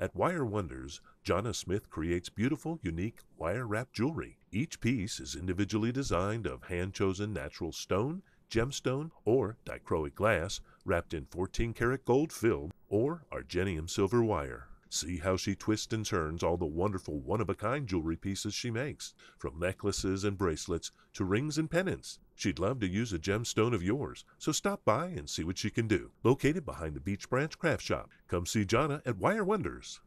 At Wire Wonders, Jonna Smith creates beautiful, unique wire wrap jewelry. Each piece is individually designed of hand chosen natural stone, gemstone, or dichroic glass wrapped in 14 karat gold filled or Argentium silver wire. See how she twists and turns all the wonderful one of a kind jewelry pieces she makes, from necklaces and bracelets to rings and pendants. She'd love to use a gemstone of yours, so stop by and see what she can do. Located behind the Beach Branch Craft Shop. Come see Jana at Wire Wonders.